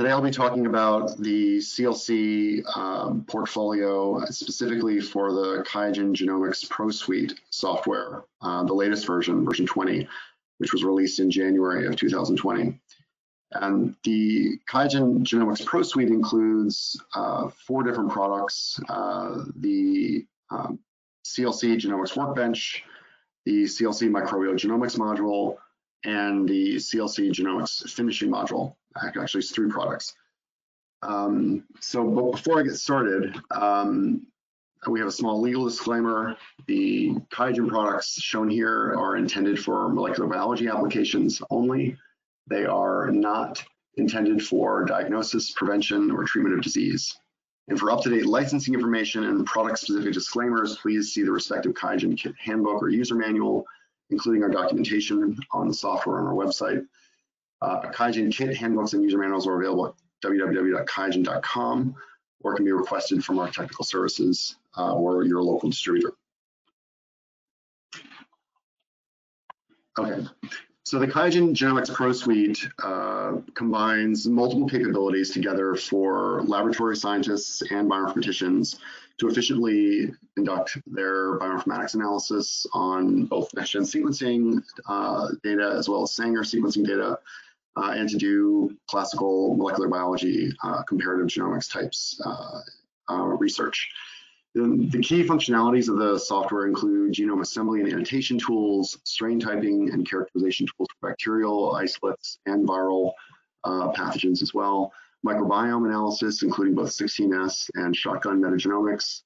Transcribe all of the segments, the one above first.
Today I'll be talking about the CLC um, portfolio specifically for the QIAGEN Genomics Pro Suite software, uh, the latest version, version 20, which was released in January of 2020. And the QIAGEN Genomics Pro Suite includes uh, four different products, uh, the um, CLC Genomics Workbench, the CLC Microbial Genomics module, and the CLC Genomics Finishing module. Actually, it's three products. Um, so but before I get started, um, we have a small legal disclaimer. The QIAGEN products shown here are intended for molecular biology applications only. They are not intended for diagnosis, prevention, or treatment of disease. And for up-to-date licensing information and product-specific disclaimers, please see the respective QIAGEN kit handbook or user manual, including our documentation on the software on our website. Uh, QIAGEN kit handbooks and user manuals are available at www.qiagen.com or can be requested from our technical services uh, or your local distributor. Okay, so the QIAGEN Genomics Pro Suite uh, combines multiple capabilities together for laboratory scientists and bioinformaticians to efficiently conduct their bioinformatics analysis on both next-gen sequencing uh, data as well as Sanger sequencing data, uh, and to do classical molecular biology, uh, comparative genomics types uh, uh, research. The, key functionalities of the software include genome assembly and annotation tools, strain typing and characterization tools for bacterial isolates and viral uh, pathogens as well, microbiome analysis, including both 16S and shotgun metagenomics,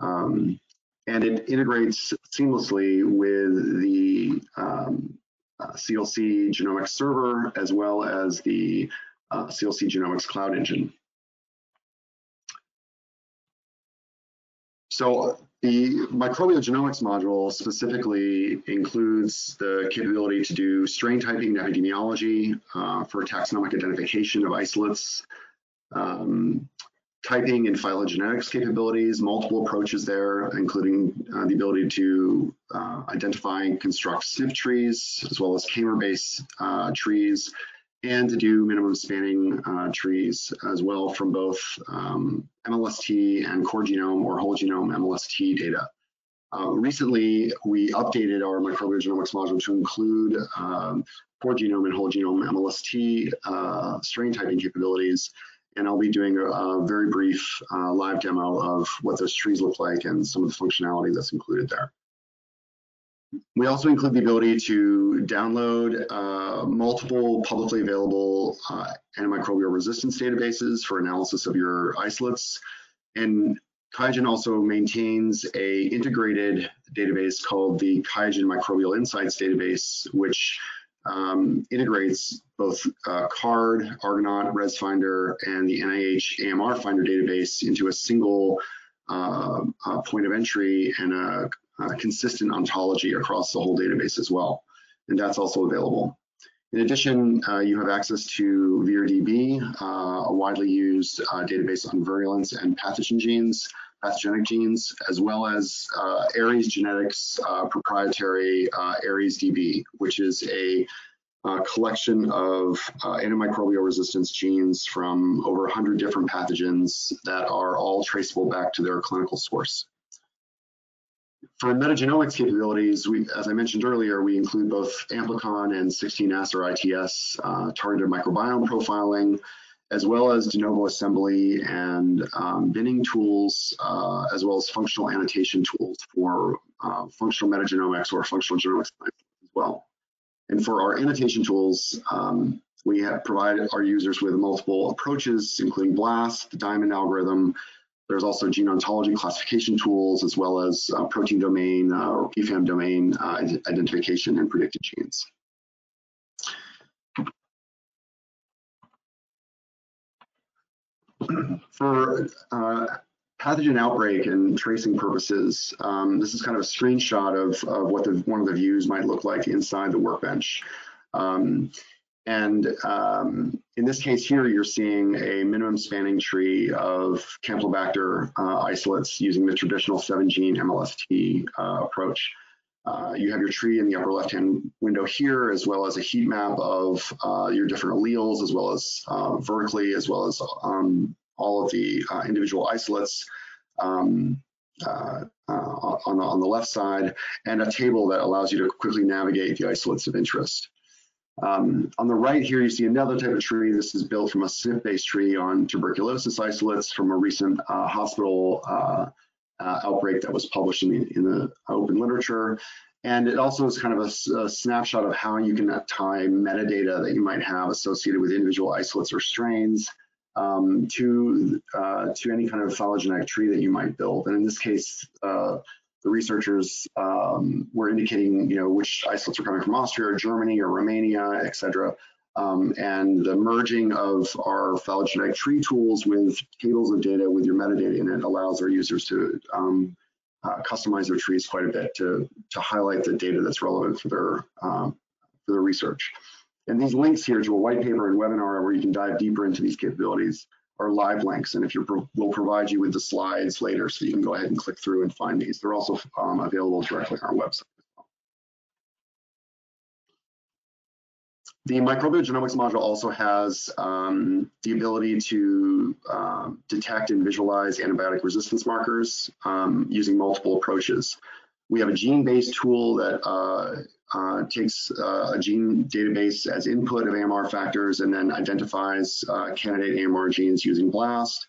um, and it integrates seamlessly with the um, uh, CLC Genomics Server, as well as the uh, CLC Genomics Cloud Engine. So the microbial genomics module specifically includes the capability to do strain typing and epidemiology uh, for taxonomic identification of isolates, um, typing and phylogenetics capabilities, multiple approaches there, including uh, the ability to uh, identify and construct SNP trees, as well as k-mer-based uh, trees, and to do minimum spanning uh, trees as well from both um, MLST and core genome or whole genome MLST data. Uh, recently, we updated our microbial genomics module to include um, core genome and whole genome MLST uh, strain typing capabilities and I'll be doing a, a very brief uh, live demo of what those trees look like and some of the functionality that's included there. We also include the ability to download uh, multiple publicly available uh, antimicrobial resistance databases for analysis of your isolates. And QIAGEN also maintains a integrated database called the QIAGEN Microbial Insights database, which um, integrates both uh, CARD, ARG-ANNOT, ResFinder, and the NIH AMR Finder database into a single uh, uh, point of entry and a, a, consistent ontology across the whole database as well. And that's also available. In addition, uh, you have access to VRDB, uh, a widely used uh, database on virulence and pathogen genes, pathogenic genes, as well as uh, Ares Genetics uh, proprietary uh, Ares DB, which is a uh, collection of uh, antimicrobial resistance genes from over 100 different pathogens that are all traceable back to their clinical source. For metagenomics capabilities, we, as I mentioned earlier, we include both Amplicon and 16S or ITS targeted microbiome profiling, as well as de novo assembly and um, binning tools, uh, as well as functional annotation tools for uh, functional metagenomics or functional genomics as well. And for our annotation tools, um, we have provided our users with multiple approaches, including BLAST, the DIAMOND algorithm. There's also gene ontology classification tools, as well as uh, protein domain uh, or PFAM domain uh, identification and predicted genes. For uh, pathogen outbreak and tracing purposes, um, this is kind of a screenshot of, of what the, one of the views might look like inside the workbench. Um, and um, in this case here, you're seeing a minimum spanning tree of Campylobacter uh, isolates using the traditional seven gene MLST uh, approach. Uh, you have your tree in the upper left-hand window here, as well as a heat map of uh, your different alleles, as well as uh, vertically, as well as um, all of the uh, individual isolates um, uh, on, the, on the left side, and a table that allows you to quickly navigate the isolates of interest. Um, on the right here, you see another type of tree. This is built from a SNP-based tree on tuberculosis isolates from a recent hospital uh, outbreak that was published in the, in the open literature. And it also is kind of a, a, snapshot of how you can tie metadata that you might have associated with individual isolates or strains um, to, uh, to any kind of phylogenetic tree that you might build. And in this case, uh, the researchers um, were indicating, you know, which isolates are coming from Austria or Germany or Romania, et cetera, um, and the merging of our phylogenetic tree tools with tables of data with your metadata in it allows our users to um, uh, customize their trees quite a bit to, to highlight the data that's relevant for their, um, for their research. And these links here to a white paper and webinar where you can dive deeper into these capabilities are live links. And if you pro we'll provide you with the slides later so you can go ahead and click through and find these. They're also um, available directly on our website. The microbial genomics module also has um, the ability to um, detect and visualize antibiotic resistance markers um, using multiple approaches. We have a gene-based tool that uh, uh, takes uh, a gene database as input of AMR factors and then identifies uh, candidate AMR genes using BLAST.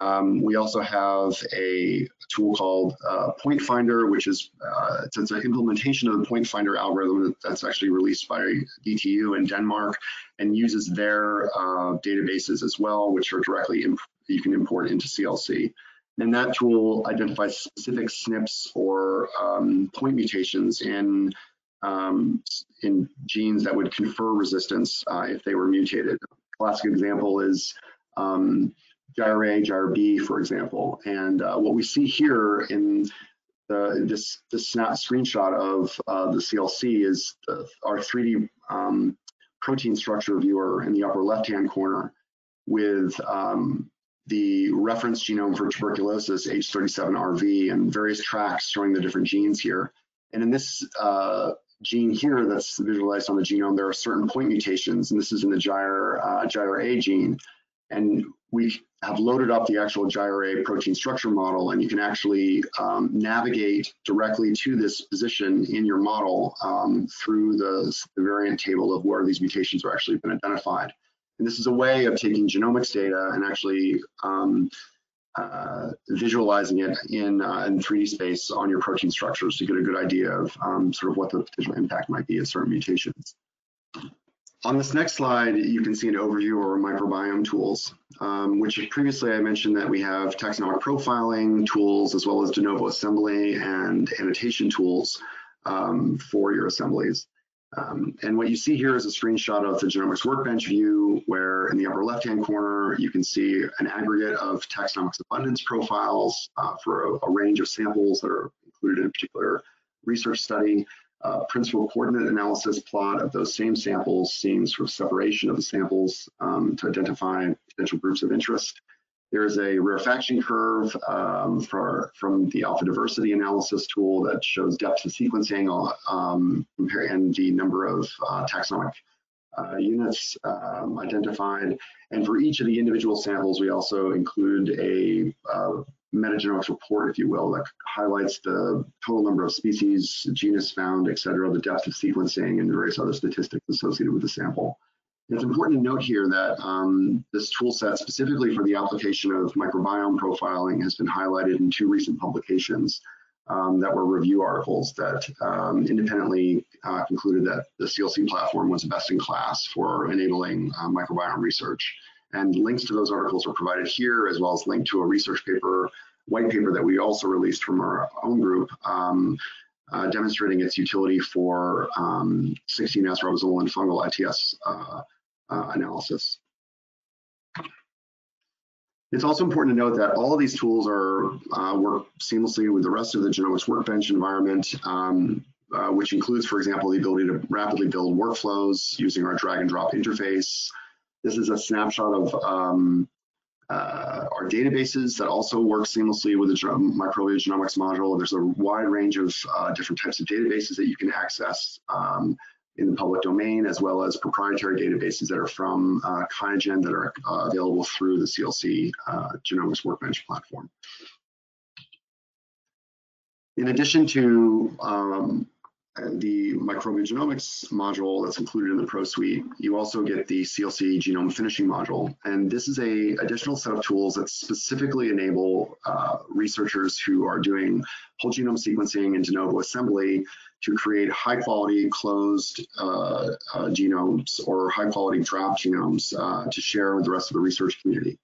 Um, we also have a tool called uh, Point Finder, which is uh, it's, it's, an implementation of the Point Finder algorithm that's actually released by DTU in Denmark and uses their uh, databases as well, which are directly you can import into CLC. And that tool identifies specific SNPs or um, point mutations in um, in genes that would confer resistance uh, if they were mutated. Classic example is gyre gyre for example. And uh, what we see here in the, this, this snap screenshot of uh, the CLC is the, our 3D um, protein structure viewer in the upper left-hand corner with um, the reference genome for tuberculosis, H37RV, and various tracks showing the different genes here. And in this uh, gene here that's visualized on the genome, there are certain point mutations, and this is in the gyre, uh, A gene. And we have loaded up the actual gyre protein structure model and you can actually um, navigate directly to this position in your model um, through the, the, variant table of where these mutations are actually been identified. And this is a way of taking genomics data and actually um, uh, visualizing it in, uh, in 3D space on your protein structures to get a good idea of um, sort of what the potential impact might be of certain mutations. On this next slide, you can see an overview of our microbiome tools, um, which previously I mentioned that we have taxonomic profiling tools as well as de novo assembly and annotation tools um, for your assemblies. Um, and what you see here is a screenshot of the genomics workbench view where in the upper left-hand corner, you can see an aggregate of taxonomics abundance profiles uh, for a, a range of samples that are included in a particular research study uh, principal coordinate analysis plot of those same samples, seeing sort of separation of the samples um, to identify potential groups of interest. There's a rarefaction curve um, for, from the alpha diversity analysis tool that shows depth of sequencing um, and the number of uh, taxonomic uh, units um, identified. And for each of the individual samples, we also include a uh, metagenomics report, if you will, that highlights the total number of species, genus found, et cetera, the depth of sequencing, and various other statistics associated with the sample. It's important to note here that um, this tool set specifically for the application of microbiome profiling has been highlighted in two recent publications um, that were review articles that um, independently uh, concluded that the CLC platform was best in class for enabling uh, microbiome research. And links to those articles are provided here, as well as link to a research paper, white paper that we also released from our own group, um, uh, demonstrating its utility for um, 16S ribosomal and fungal ITS uh, uh, analysis. It's also important to note that all of these tools are uh, work seamlessly with the rest of the genomics workbench environment, um, uh, which includes, for example, the ability to rapidly build workflows using our drag and drop interface, this is a snapshot of um, uh, are databases that also work seamlessly with the microbial genomics module. There's a wide range of uh, different types of databases that you can access um, in the public domain, as well as proprietary databases that are from uh, that are uh, available through the CLC uh, Genomics Workbench platform. In addition to um, the microbial genomics module that's included in the Pro Suite, you also get the CLC genome finishing module. And this is a additional set of tools that specifically enable uh, researchers who are doing whole genome sequencing and de novo assembly to create high quality closed uh, uh, genomes or high quality draft genomes uh, to share with the rest of the research community.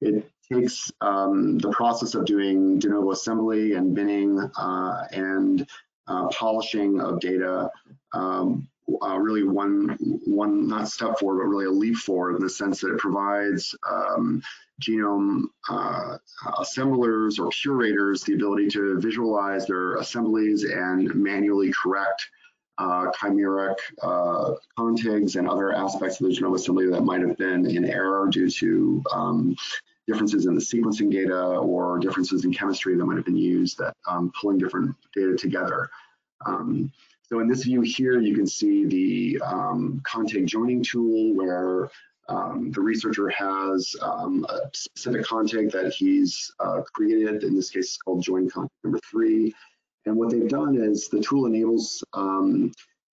It takes um, the process of doing de novo assembly and binning uh, and uh, polishing of data um, uh, really one one not step forward but really a leap forward in the sense that it provides um, genome uh, assemblers or curators the ability to visualize their assemblies and manually correct uh, chimeric uh, contigs and other aspects of the genome assembly that might have been in error due to um, differences in the sequencing data or differences in chemistry that might have been used that um, pulling different data together. Um, so in this view here, you can see the um, contig joining tool where um, the researcher has um, a specific contig that he's uh, created. In this case, it's called join contig number three. And what they've done is the tool enables um,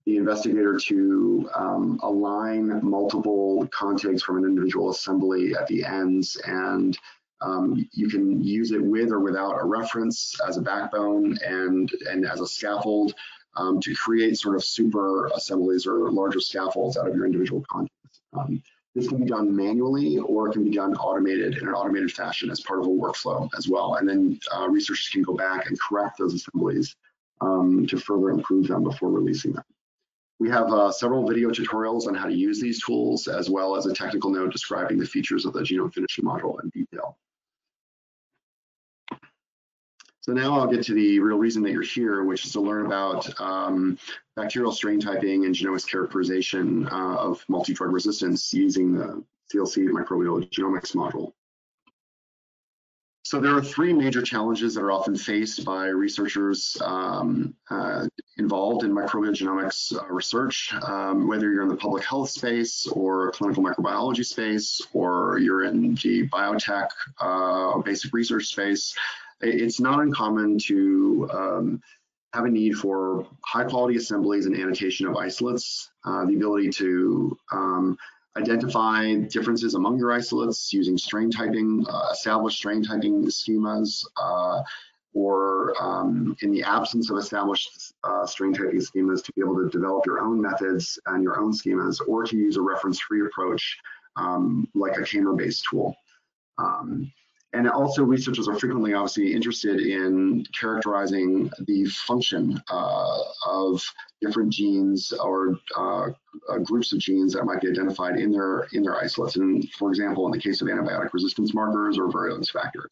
the investigator to um, align multiple contigs from an individual assembly at the ends and um, you can use it with or without a reference as a backbone and, and as a scaffold um, to create sort of super assemblies or larger scaffolds out of your individual contigs. Um, this can be done manually or it can be done automated in an automated fashion as part of a workflow as well. And then uh, researchers can go back and correct those assemblies um, to further improve them before releasing them. We have uh, several video tutorials on how to use these tools, as well as a technical note describing the features of the genome finishing module in detail. So now I'll get to the real reason that you're here, which is to learn about um, bacterial strain typing and genomics characterization uh, of multi-drug resistance using the CLC microbial genomics module. So there are three major challenges that are often faced by researchers um, uh, involved in microbial genomics uh, research, um, whether you're in the public health space or clinical microbiology space, or you're in the biotech uh, basic research space. It's not uncommon to um, have a need for high quality assemblies and annotation of isolates, uh, the ability to um, identify differences among your isolates using strain typing, uh, established strain typing schemas, uh, or um, in the absence of established uh, strain typing schemas to be able to develop your own methods and your own schemas, or to use a reference-free approach um, like a k-mer-based tool. Um, and also researchers are frequently obviously interested in characterizing the function uh, of different genes or uh, uh, groups of genes that might be identified in their in their isolates. And for example, in the case of antibiotic resistance markers or virulence factors.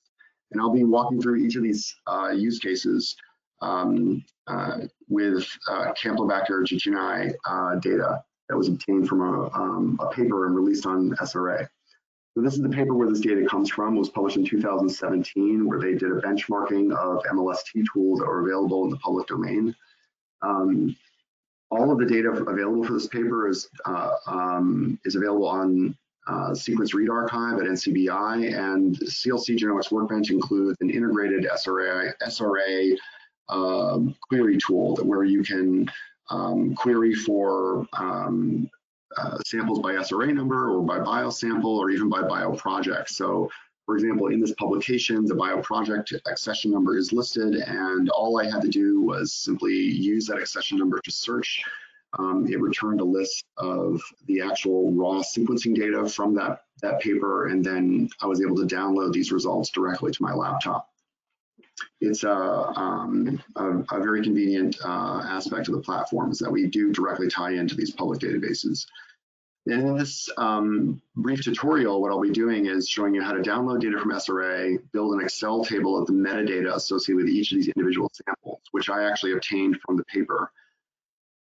And I'll be walking through each of these uh, use cases um, uh, with uh, Campylobacter jejuni data that was obtained from a, um, a paper and released on SRA. So this is the paper where this data comes from. It was published in 2017, where they did a benchmarking of MLST tools that were available in the public domain. Um, all of the data available for this paper is uh, um, is available on uh, Sequence Read Archive at NCBI, and CLC Genomics Workbench includes an integrated SRA, SRA um, query tool where you can um, query for um, uh, samples by SRA number or by biosample or even by bioproject. So for example, in this publication, the bioproject accession number is listed and all I had to do was simply use that accession number to search. Um, it returned a list of the actual raw sequencing data from that, that paper and then I was able to download these results directly to my laptop it's a, um, a, a, very convenient uh, aspect of the platform is that we do directly tie into these public databases. In this um, brief tutorial, what I'll be doing is showing you how to download data from SRA, build an Excel table of the metadata associated with each of these individual samples, which I actually obtained from the paper.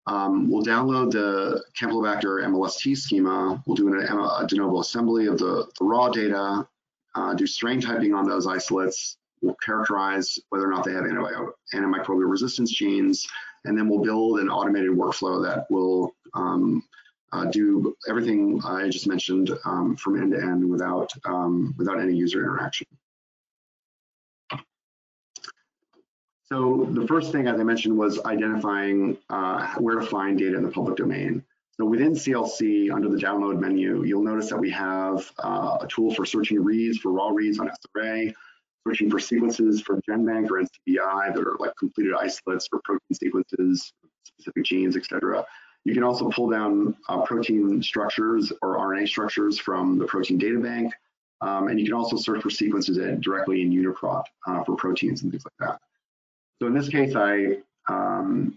Um, we'll download the Campylobacter MLST schema. We'll do an, a de novo assembly of the, the raw data, uh, do strain typing on those isolates, we'll characterize whether or not they have antimicrobial resistance genes, and then we'll build an automated workflow that will um, uh, do everything I just mentioned um, from end to end without, um, without any user interaction. So the first thing, as I mentioned, was identifying uh, where to find data in the public domain. So within CLC, under the download menu, you'll notice that we have uh, a tool for searching reads, for raw reads on SRA, searching for sequences from GenBank or NCBI that are like completed isolates for protein sequences, specific genes, etc. You can also pull down uh, protein structures or RNA structures from the protein data bank. Um, and you can also search for sequences directly in UniProt uh, for proteins and things like that. So in this case, I, um,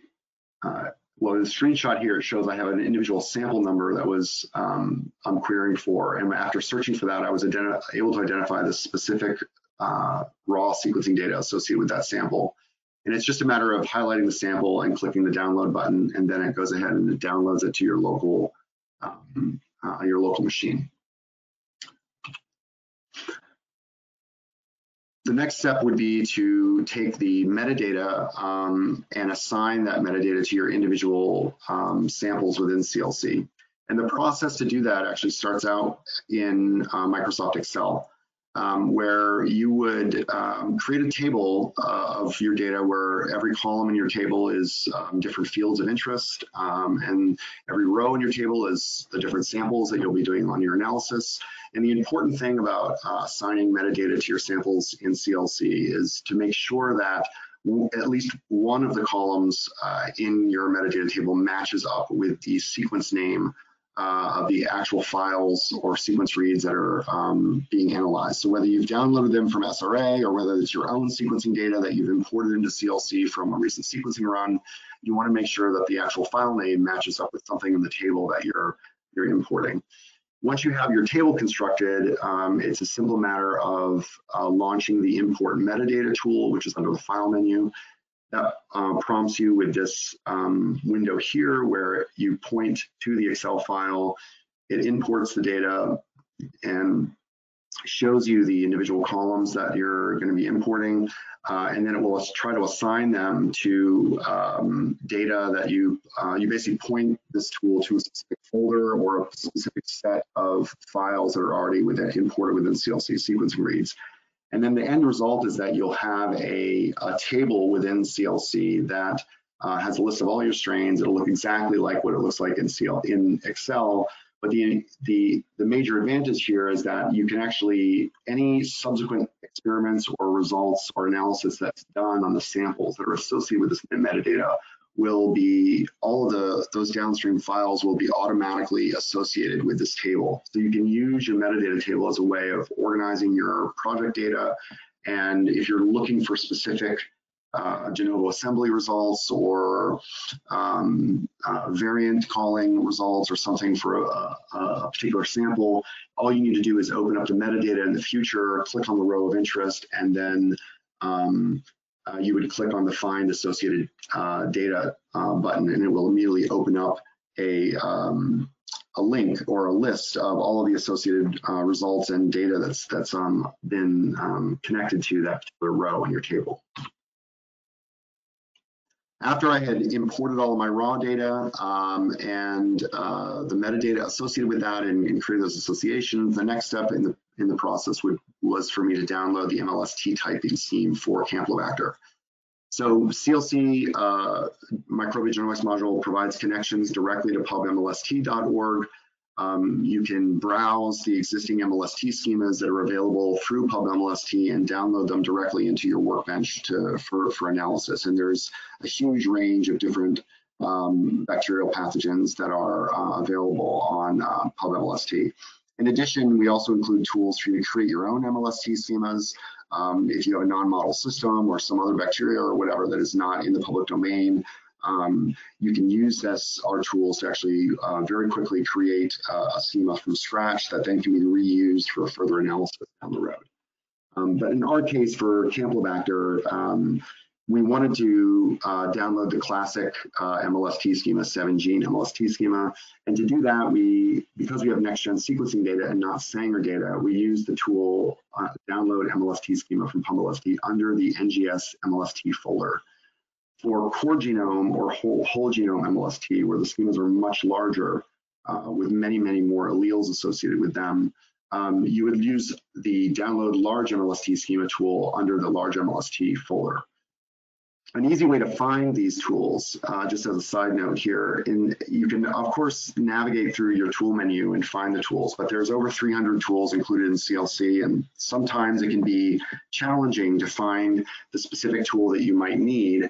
uh, well, the screenshot here, it shows I have an individual sample number that was um, I'm querying for. And after searching for that, I was able to identify the specific uh, raw sequencing data associated with that sample. And it's just a matter of highlighting the sample and clicking the download button, and then it goes ahead and it downloads it to your local um, uh, your local machine. The next step would be to take the metadata um, and assign that metadata to your individual um, samples within CLC. And the process to do that actually starts out in uh, Microsoft Excel um, where you would um, create a table uh, of your data where every column in your table is um, different fields of interest um, and every row in your table is the different samples that you'll be doing on your analysis. And the important thing about uh, assigning metadata to your samples in CLC is to make sure that at least one of the columns uh, in your metadata table matches up with the sequence name uh, of the actual files or sequence reads that are um, being analyzed. So whether you've downloaded them from SRA or whether it's your own sequencing data that you've imported into CLC from a recent sequencing run, you want to make sure that the actual file name matches up with something in the table that you're you're importing. Once you have your table constructed, um, it's a simple matter of uh, launching the import metadata tool, which is under the file menu, that uh, prompts you with this um, window here where you point to the Excel file, it imports the data and shows you the individual columns that you're going to be importing, uh, and then it will try to assign them to um, data that you, uh, you basically point this tool to a specific folder or a specific set of files that are already within, imported within CLC sequencing reads. And then the end result is that you'll have a, a table within CLC that uh, has a list of all your strains. It'll look exactly like what it looks like in CL in Excel. But the, the, the major advantage here is that you can actually, any subsequent experiments or results or analysis that's done on the samples that are associated with this metadata will be all of the those downstream files will be automatically associated with this table. So you can use your metadata table as a way of organizing your project data. And if you're looking for specific uh, de novo assembly results or um, uh, variant calling results or something for a, a, particular sample, all you need to do is open up the metadata in the future, click on the row of interest, and then um, you would click on the find associated uh, data uh, button and it will immediately open up a, um, a link or a list of all of the associated uh, results and data that's, that's um, been um, connected to that particular row in your table. After I had imported all of my raw data um, and uh, the metadata associated with that and, and created those associations, the next step in the in the process would, was for me to download the MLST typing scheme for Campylobacter. So CLC uh, microbial genomics module provides connections directly to pubmlst.org. Um, you can browse the existing MLST schemas that are available through PubMLST and download them directly into your workbench to, for, for analysis. And there's a huge range of different um, bacterial pathogens that are uh, available on uh, PubMLST. In addition, we also include tools for you to create your own MLST schemas. Um, if you have a non-model system or some other bacteria or whatever that is not in the public domain, um, you can use this, our tools to actually uh, very quickly create uh, a schema from scratch that then can be reused for further analysis down the road. Um, but in our case for Campylobacter, um, we wanted to uh, download the classic uh, MLST schema, seven gene MLST schema. And to do that, we, because we have next gen sequencing data and not Sanger data, we use the tool uh, download MLST schema from PubMLST under the NGS MLST folder. For core genome or whole, whole genome MLST, where the schemas are much larger uh, with many, many more alleles associated with them, um, you would use the download large MLST schema tool under the large MLST folder an easy way to find these tools, uh, just as a side note here, in, you can of course navigate through your tool menu and find the tools, but there's over 300 tools included in CLC and sometimes it can be challenging to find the specific tool that you might need.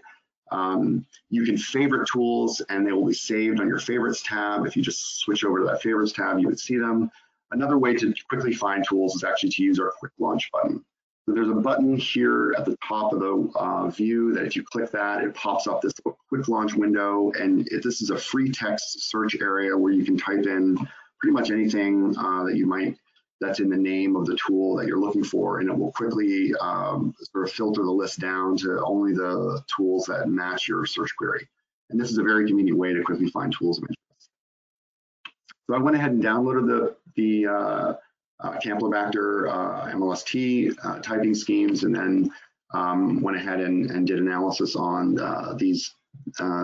Um, you can favorite tools and they will be saved on your favorites tab. If you just switch over to that favorites tab, you would see them. Another way to quickly find tools is actually to use our quick launch button. There's a button here at the top of the uh, view that if you click that, it pops up this quick launch window. And it, this is a free text search area where you can type in pretty much anything uh, that you might, that's in the name of the tool that you're looking for. And it will quickly um, sort of filter the list down to only the tools that match your search query. And this is a very convenient way to quickly find tools of interest. So I went ahead and downloaded the, the uh, uh, Campylobacter uh, MLST uh, typing schemes, and then um, went ahead and, and, did analysis on uh, these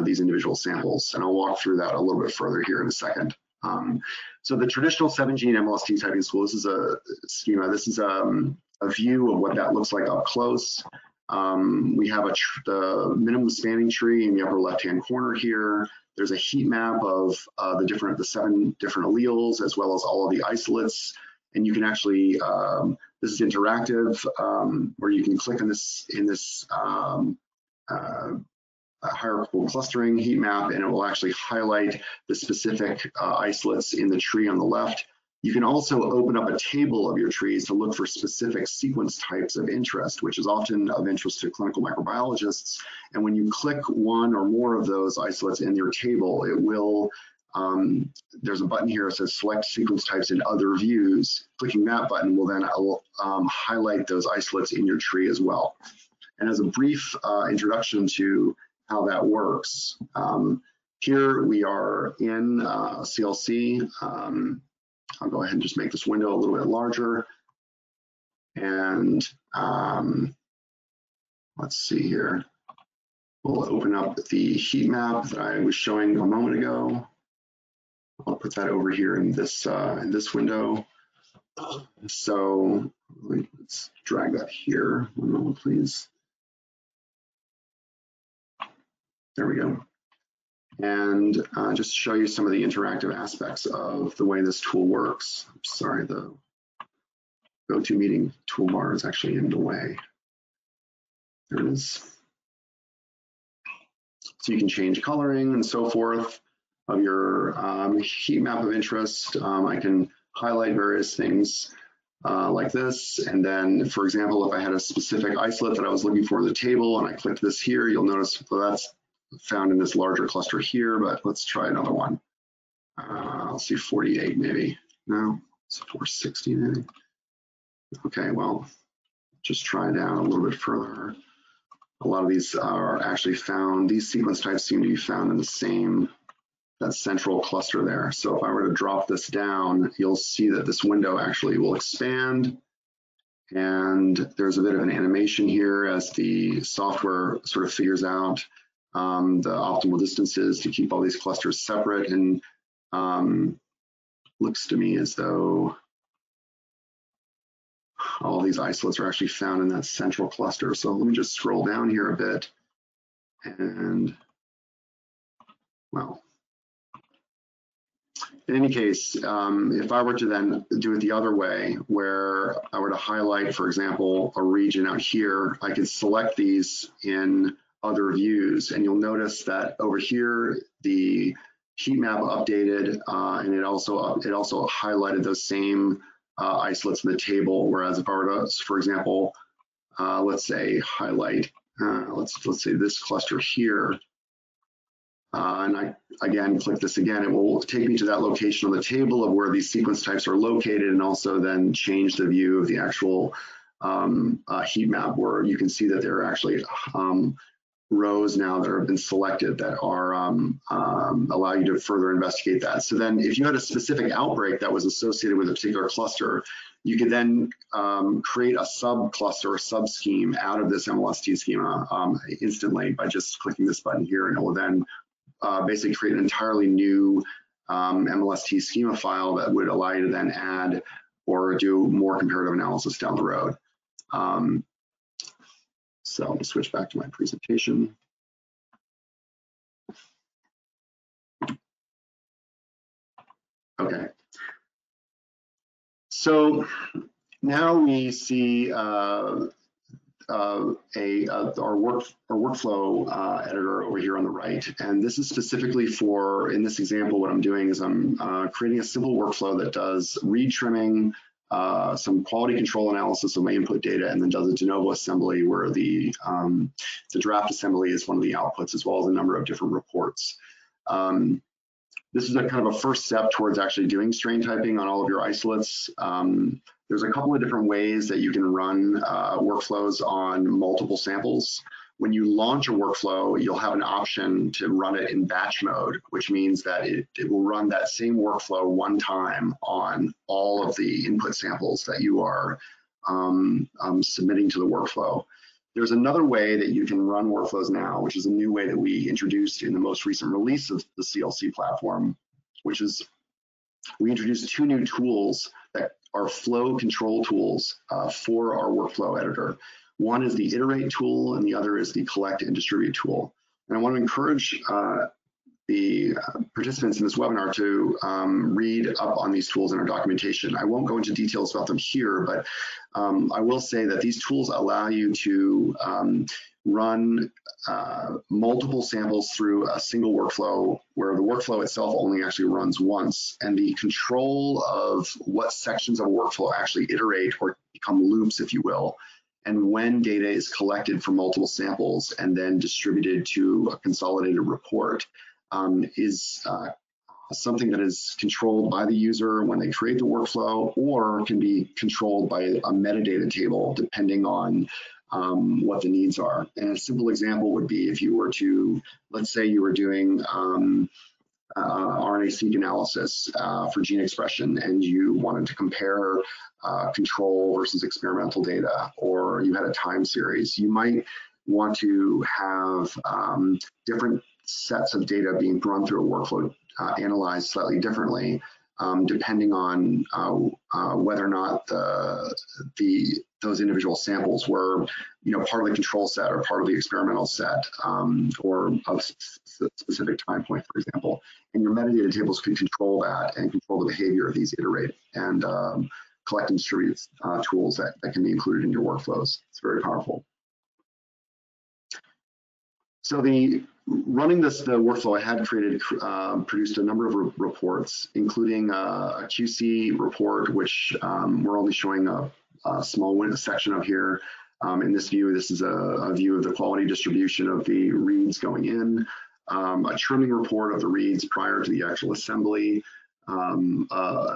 these individual samples. And I'll walk through that a little bit further here in a second. Um, so the traditional seven gene MLST typing tool, this is a schema. This is um, a view of what that looks like up close. Um, we have a the minimum spanning tree in the upper left-hand corner here. There's a heat map of uh, the different, the seven different alleles, as well as all of the isolates and you can actually um, this is interactive um, where you can click on this in this um, uh, hierarchical clustering heat map and it will actually highlight the specific uh, isolates in the tree on the left. You can also open up a table of your trees to look for specific sequence types of interest, which is often of interest to clinical microbiologists. And when you click one or more of those isolates in your table, it will um, there's a button here that says select sequence types in other views. Clicking that button will then um, highlight those isolates in your tree as well. And as a brief uh, introduction to how that works, um, here we are in uh, CLC. Um, I'll go ahead and just make this window a little bit larger. And um, let's see here. We'll open up the heat map that I was showing a moment ago. I'll put that over here in this uh, in this window. So let's drag that here. One moment, please. There we go. And uh, just show you some of the interactive aspects of the way this tool works. sorry, the GoToMeeting toolbar is actually in the way. There it is. So you can change coloring and so forth of your um, heat map of interest. Um, I can highlight various things uh, like this. And then, for example, if I had a specific isolate that I was looking for in the table and I clicked this here, you'll notice well, that's found in this larger cluster here, but let's try another one. Uh, I'll see 48 maybe. No, it's 460 maybe. Okay, well, just try down a little bit further. A lot of these are actually found, these sequence types seem to be found in the same that central cluster there. So if I were to drop this down, you'll see that this window actually will expand. And there's a bit of an animation here as the software sort of figures out um, the optimal distances to keep all these clusters separate. And um, looks to me as though all these isolates are actually found in that central cluster. So let me just scroll down here a bit. And well, in any case, um, if I were to then do it the other way, where I were to highlight, for example, a region out here, I could select these in other views, and you'll notice that over here, the heat map updated, uh, and it also it also highlighted those same uh, isolates in the table. Whereas if I were to, for example, uh, let's say highlight, uh, let's let's say this cluster here, uh, and I, again, click this again, it will take me to that location on the table of where these sequence types are located and also then change the view of the actual um, uh, heat map where you can see that there are actually um, rows now that have been selected that are um, um, allow you to further investigate that. So then if you had a specific outbreak that was associated with a particular cluster, you could then um, create a sub cluster or sub scheme out of this MLST schema um, instantly by just clicking this button here and it will then uh, basically create an entirely new um, MLST schema file that would allow you to then add or do more comparative analysis down the road. Um, so I'll switch back to my presentation. Okay. So now we see uh, uh, a uh, our work our workflow uh, editor over here on the right, and this is specifically for in this example. What I'm doing is I'm uh, creating a simple workflow that does read trimming, uh, some quality control analysis of my input data, and then does a de novo assembly where the um, the draft assembly is one of the outputs as well as a number of different reports. Um, this is a kind of a first step towards actually doing strain typing on all of your isolates. Um, there's a couple of different ways that you can run uh, workflows on multiple samples. When you launch a workflow, you'll have an option to run it in batch mode, which means that it, it will run that same workflow one time on all of the input samples that you are um, um, submitting to the workflow. There's another way that you can run workflows now, which is a new way that we introduced in the most recent release of the CLC platform, which is we introduced two new tools that are flow control tools uh, for our workflow editor. One is the iterate tool and the other is the collect and distribute tool. And I want to encourage uh, the uh, participants in this webinar to um, read up on these tools in our documentation. I won't go into details about them here, but um, I will say that these tools allow you to um, run uh, multiple samples through a single workflow where the workflow itself only actually runs once and the control of what sections of a workflow actually iterate or become loops, if you will, and when data is collected from multiple samples and then distributed to a consolidated report um, is uh, something that is controlled by the user when they create the workflow or can be controlled by a metadata table depending on um, what the needs are. And a simple example would be if you were to, let's say you were doing um, uh, RNA-seq analysis uh, for gene expression and you wanted to compare uh, control versus experimental data, or you had a time series, you might want to have um, different sets of data being run through a workflow uh, analyzed slightly differently, um, depending on uh, uh, whether or not the, the those individual samples were, you know, part of the control set or part of the experimental set, um, or a specific time point, for example. And your metadata tables can control that and control the behavior of these iterate and um, collect and distribute uh, tools that, that can be included in your workflows. It's very powerful. So the running this the workflow I had created um, produced a number of re reports, including uh, a QC report, which um, we're only showing a, a small section of here. Um, in this view, this is a, a, view of the quality distribution of the reads going in, um, a trimming report of the reads prior to the actual assembly, um,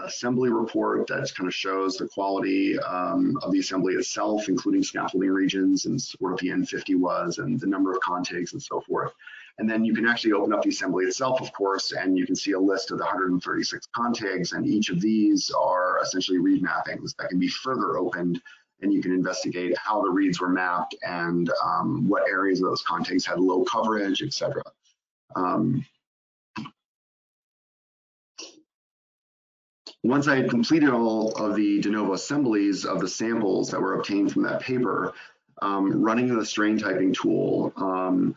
assembly report that kind of shows the quality um, of the assembly itself, including scaffolding regions and what the N50 was and the number of contigs and so forth. And then you can actually open up the assembly itself, of course, and you can see a list of the 136 contigs, and each of these are essentially read mappings that can be further opened and you can investigate how the reads were mapped and um, what areas of those contigs had low coverage, et cetera. Um, Once I had completed all of the de novo assemblies of the samples that were obtained from that paper, um, running the strain typing tool um,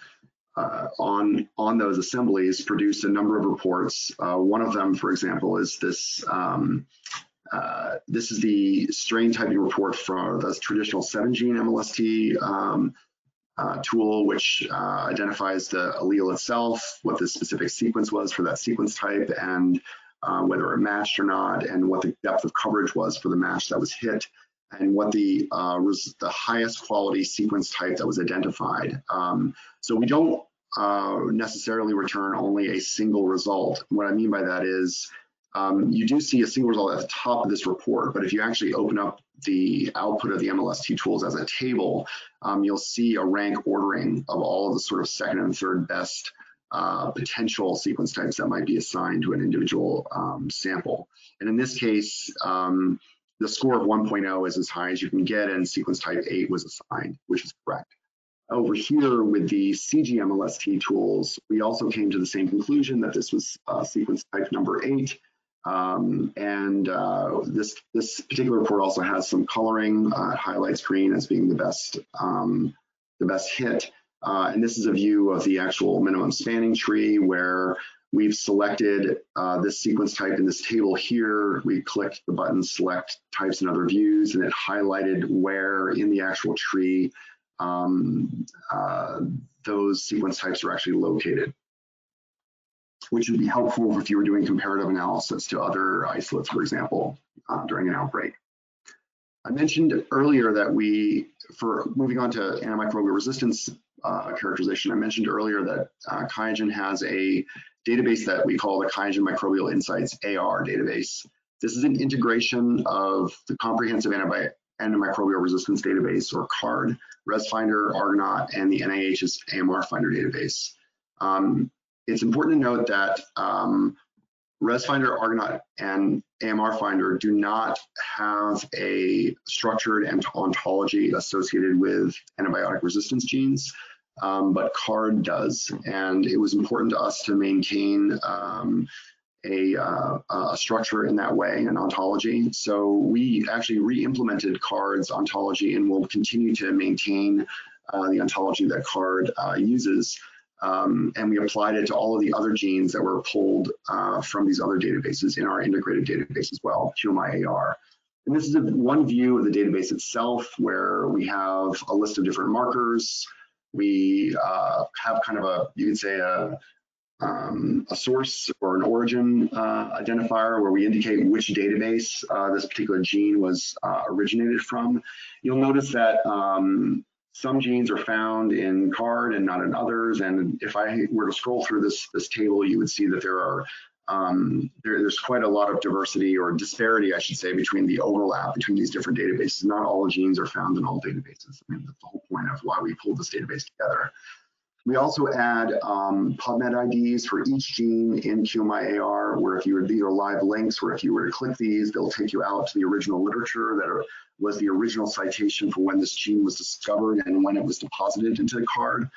uh, on, on those assemblies produced a number of reports. Uh, one of them, for example, is this um, uh, this is the strain typing report for the traditional seven gene MLST um, uh, tool, which uh, identifies the allele itself, what the specific sequence was for that sequence type, and uh, whether it matched or not, and what the depth of coverage was for the match that was hit, and what the uh, was the highest quality sequence type that was identified. Um, so we don't uh, necessarily return only a single result. What I mean by that is um, you do see a single result at the top of this report, but if you actually open up the output of the MLST tools as a table, um, you'll see a rank ordering of all of the sort of second and third best uh, potential sequence types that might be assigned to an individual um, sample. And in this case, um, the score of 1.0 is as high as you can get and sequence type 8 was assigned, which is correct. Over here with the CGMLST tools, we also came to the same conclusion that this was uh, sequence type number 8. Um, and uh, this, this particular report also has some coloring, uh, highlights green as being the best, um, the best hit. Uh, and this is a view of the actual minimum spanning tree where we've selected uh, this sequence type in this table here. We clicked the button select types and other views and it highlighted where in the actual tree um, uh, those sequence types are actually located, which would be helpful if you were doing comparative analysis to other isolates, for example, uh, during an outbreak. I mentioned earlier that we, for moving on to antimicrobial resistance uh, characterization. I mentioned earlier that uh, QIAGEN has a database that we call the QIAGEN Microbial Insights AR database. This is an integration of the Comprehensive Antimicrobial Resistance Database, or CARD, ResFinder, ARG-ANNOT, and the NIH's AMR Finder database. Um, it's important to note that um, ResFinder, ARG-ANNOT, and AMR Finder do not have a structured ontology associated with antibiotic resistance genes um, but CARD does. And it was important to us to maintain um, a, uh, a, structure in that way, an ontology. So we actually re-implemented CARD's ontology and will continue to maintain uh, the ontology that CARD uh, uses. Um, and we applied it to all of the other genes that were pulled uh, from these other databases in our integrated database as well, QMI-AR. And this is a, one view of the database itself where we have a list of different markers, we uh, have kind of a, you could say a, um, a source or an origin uh, identifier where we indicate which database uh, this particular gene was uh, originated from. You'll notice that um, some genes are found in CARD and not in others. And if I were to scroll through this, this table, you would see that there are um, there, there's quite a lot of diversity or disparity, I should say, between the overlap between these different databases. Not all genes are found in all databases. I mean, that's the whole point of why we pulled this database together. We also add um, PubMed IDs for each gene in QMI-AR, where if you were, these are live links, where if you were to click these, they'll take you out to the original literature that are, was the original citation for when this gene was discovered and when it was deposited into the CARD,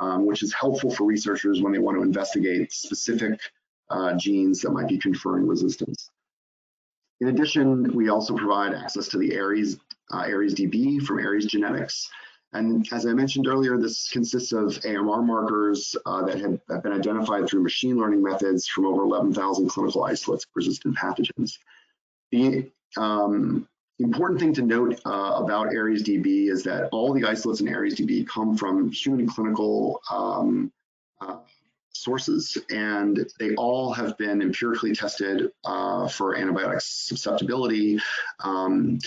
um, which is helpful for researchers when they want to investigate specific uh, genes that might be conferring resistance. In addition, we also provide access to the Ares, uh, Ares DB from Ares Genetics. And as I mentioned earlier, this consists of AMR markers uh, that have, have, been identified through machine learning methods from over 11,000 clinical isolates of resistant pathogens. The um, important thing to note uh, about Ares DB is that all the isolates in Ares DB come from human clinical um, uh, sources, and they all have been empirically tested uh, for antibiotic susceptibility. Um,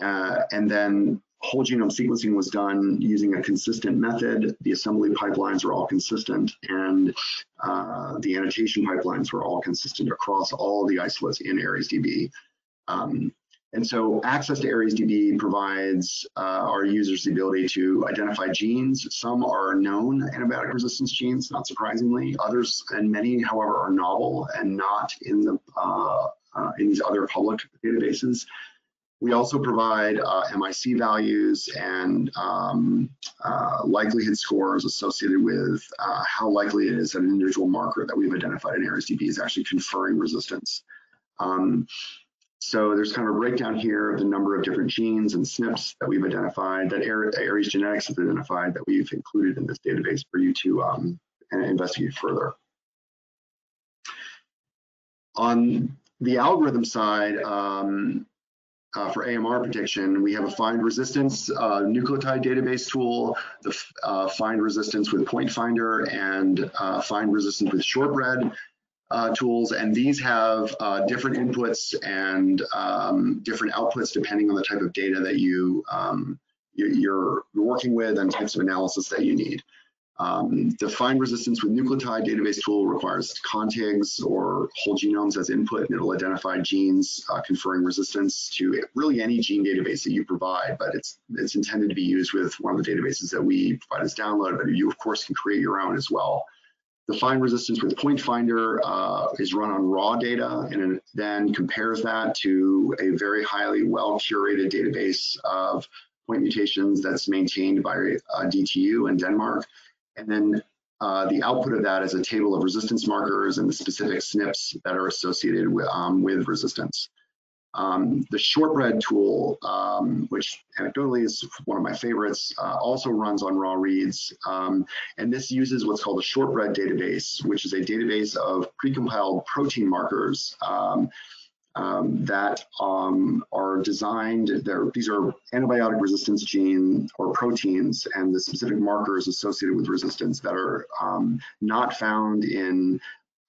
uh, and then whole genome sequencing was done using a consistent method. The assembly pipelines were all consistent, and uh, the annotation pipelines were all consistent across all the isolates in AresDB. Um, and so access to AresDB provides uh, our users the ability to identify genes. Some are known antibiotic resistance genes, not surprisingly. Others, and many, however, are novel and not in the uh, uh, in these other public databases. We also provide uh, MIC values and um, uh, likelihood scores associated with uh, how likely it is that an individual marker that we've identified in AresDB is actually conferring resistance. Um, so there's kind of a breakdown here of the number of different genes and SNPs that we've identified, that Ares Genetics has identified that we've included in this database for you to um, investigate further. On the algorithm side, um, uh, for AMR prediction, we have a find resistance uh, nucleotide database tool, the uh, find resistance with point finder, and uh, find resistance with ShortBRED uh, tools, and these have uh, different inputs and um, different outputs depending on the type of data that you, um, you are working with and types of analysis that you need. Um, resistance with nucleotide database tool requires contigs or whole genomes as input, and it'll identify genes uh, conferring resistance to really any gene database that you provide, but it's, it's intended to be used with one of the databases that we provide as download, but you of course can create your own as well. The find resistance with Point Finder uh, is run on raw data and it then compares that to a very highly well curated database of point mutations that's maintained by uh, DTU in Denmark. And then uh, the output of that is a table of resistance markers and the specific SNPs that are associated with, um, with resistance. Um, the ShortBRED tool, um, which anecdotally is one of my favorites, uh, also runs on raw reads. Um, and this uses what's called a ShortBRED database, which is a database of precompiled protein markers um, um, that um, are designed, these are antibiotic resistance gene or proteins and the specific markers associated with resistance that are not found in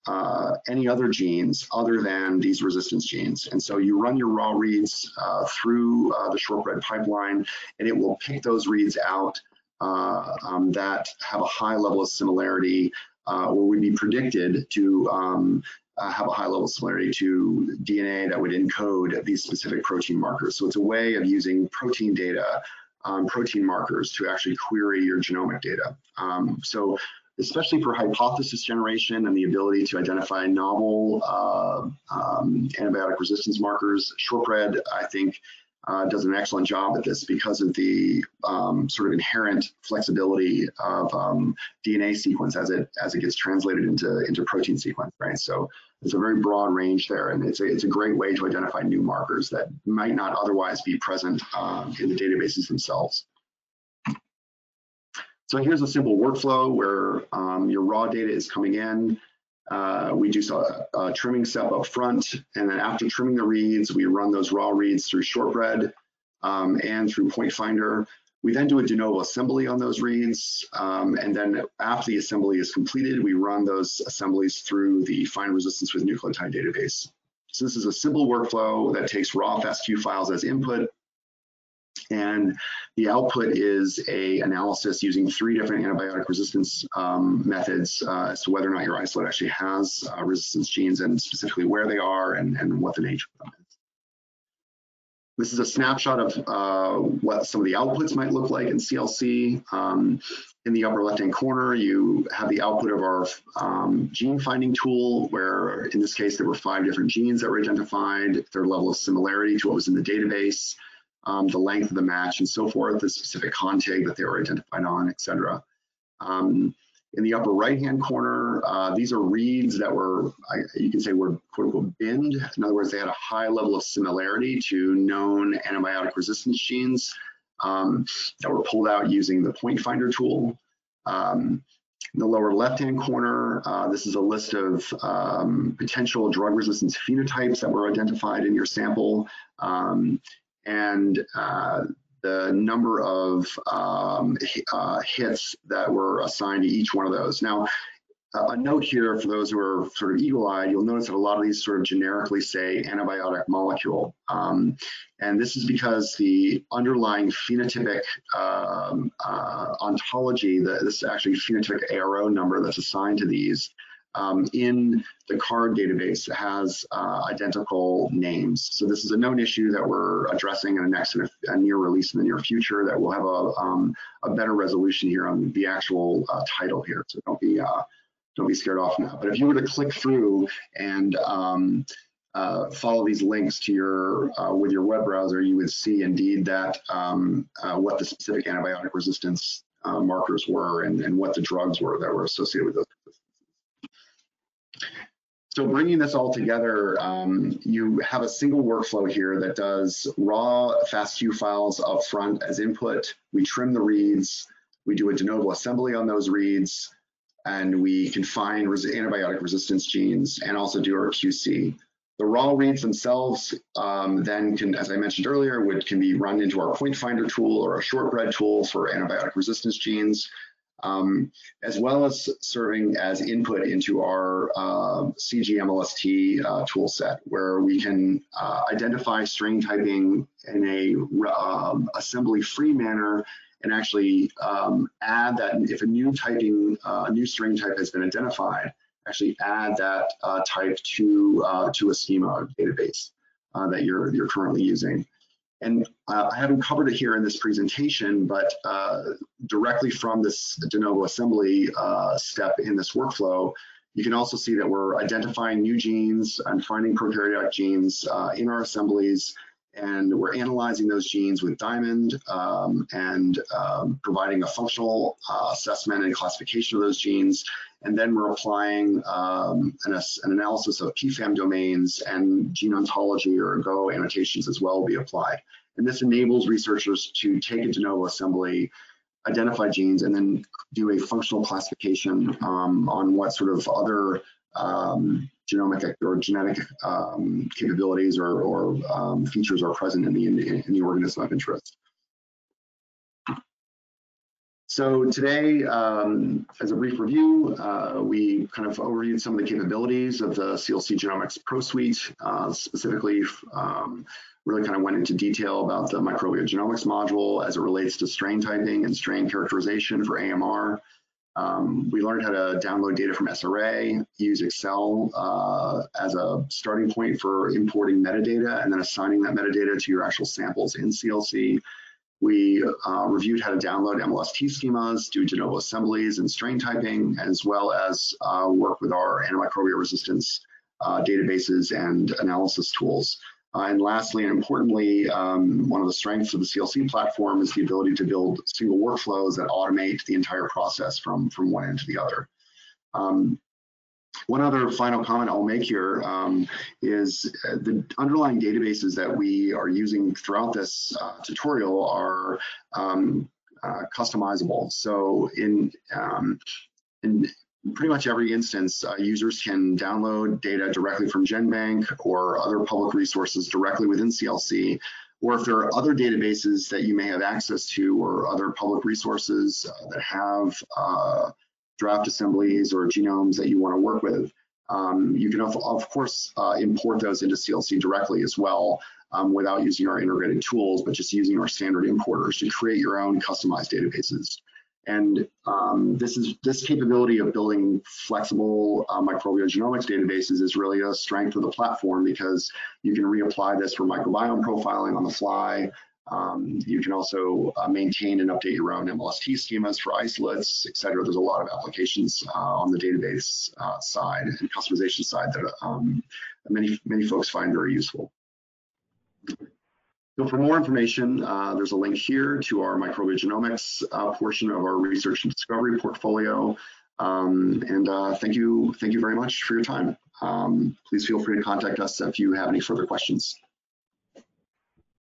uh, any other genes other than these resistance genes. And so you run your raw reads uh, through uh, the ShortBRED pipeline and it will pick those reads out uh, um, that have a high level of similarity uh, or would be predicted to um, uh, have a high level of similarity to DNA that would encode these specific protein markers. So it's a way of using protein data, um, protein markers to actually query your genomic data. Um, so especially for hypothesis generation and the ability to identify novel uh, um, antibiotic resistance markers, ShortBRED, I think, uh, does an excellent job at this because of the um, sort of inherent flexibility of um, DNA sequence as it as it gets translated into into protein sequence, right? So it's a very broad range there, and it's a it's a great way to identify new markers that might not otherwise be present um, in the databases themselves. So here's a simple workflow where um, your raw data is coming in. Uh, we do a, a, trimming step up front, and then after trimming the reads, we run those raw reads through ShortBRED um, and through Point Finder. We then do a de novo assembly on those reads, um, and then after the assembly is completed, we run those assemblies through the find resistance with nucleotide database. So this is a simple workflow that takes raw FASTQ files as input, and the output is a analysis using three different antibiotic resistance um, methods uh, as to whether or not your isolate actually has uh, resistance genes and specifically where they are and, and what the nature of them is. This is a snapshot of uh, what some of the outputs might look like in CLC. Um, in the upper left-hand corner, you have the output of our um, gene finding tool, where in this case, there were five different genes that were identified, their level of similarity to what was in the database um, the length of the match and so forth, the specific contig that they were identified on, et cetera. Um, in the upper right-hand corner, uh, these are reads that were, I, you can say were quote unquote binned. In other words, they had a high level of similarity to known antibiotic resistance genes um, that were pulled out using the point finder tool. Um, in the lower left-hand corner, uh, this is a list of um, potential drug resistance phenotypes that were identified in your sample. Um, and uh, the number of um, uh, hits that were assigned to each one of those. Now, a note here for those who are sort of eagle-eyed, you'll notice that a lot of these sort of generically say antibiotic molecule. Um, and this is because the underlying phenotypic um, uh, ontology, the, this is actually phenotypic ARO number that's assigned to these, um, in the CARD database has uh, identical names. So this is a known issue that we're addressing in a next a, a near release in the near future that will have a, um, a better resolution here on the actual uh, title here. So don't be uh, don't be scared off now. But if you were to click through and um, uh, follow these links to your uh, with your web browser, you would see indeed that um, uh, what the specific antibiotic resistance uh, markers were and, and what the drugs were that were associated with those so bringing this all together, um, you have a single workflow here that does raw FASTQ files up front as input. We trim the reads, we do a de novo assembly on those reads, and we can find antibiotic resistance genes and also do our QC. The raw reads themselves um, then can, as I mentioned earlier, would, can be run into our point finder tool or a ShortBRED tool for antibiotic resistance genes um, as well as serving as input into our uh, CGMLST uh, tool set, where we can uh, identify strain typing in a um, assembly-free manner and actually um, add that if a new typing, uh, a new strain type has been identified, actually add that uh, type to uh, to a schema database uh, that you're you're currently using. And uh, I haven't covered it here in this presentation, but uh, directly from this de novo assembly step in this workflow, you can also see that we're identifying new genes and finding prokaryotic genes in our assemblies and we're analyzing those genes with Diamond um, and um, providing a functional uh, assessment and classification of those genes. And then we're applying um, an, an, analysis of PFAM domains and gene ontology or GO annotations as well will be applied. And this enables researchers to take a de novo assembly, identify genes, and then do a functional classification um, on what sort of other um, genomic or genetic um, capabilities or, or um, features are present in the, in, the organism of interest. So today, um, as a brief review, uh, we kind of overviewed some of the capabilities of the CLC Genomics Pro Suite, uh, specifically um, really kind of went into detail about the microbial genomics module as it relates to strain typing and strain characterization for AMR. Um, we learned how to download data from SRA, use Excel uh, as a starting point for importing metadata and then assigning that metadata to your actual samples in CLC. We uh, reviewed how to download MLST schemas, do de novo assemblies and strain typing, as well as uh, work with our antimicrobial resistance uh, databases and analysis tools. Uh, and lastly, and importantly, um, one of the strengths of the CLC platform is the ability to build single workflows that automate the entire process from, from one end to the other. Um, one other final comment I'll make here um, is uh, the underlying databases that we are using throughout this uh, tutorial are um, uh, customizable. So in, um, in pretty much every instance, uh, users can download data directly from GenBank or other public resources directly within CLC. Or if there are other databases that you may have access to or other public resources uh, that have uh, draft assemblies or genomes that you want to work with, um, you can of, of course uh, import those into CLC directly as well um, without using our integrated tools, but just using our standard importers to create your own customized databases. And um, this is this capability of building flexible uh, microbial genomics databases is really a strength of the platform because you can reapply this for microbiome profiling on the fly. Um, you can also uh, maintain and update your own MLST schemas for isolates, et cetera. There's a lot of applications uh, on the database uh, side and customization side that um, many, many folks find very useful. So for more information, uh, there's a link here to our microbial genomics uh, portion of our research and discovery portfolio. Um, and uh, thank you, thank you very much for your time. Um, please feel free to contact us if you have any further questions.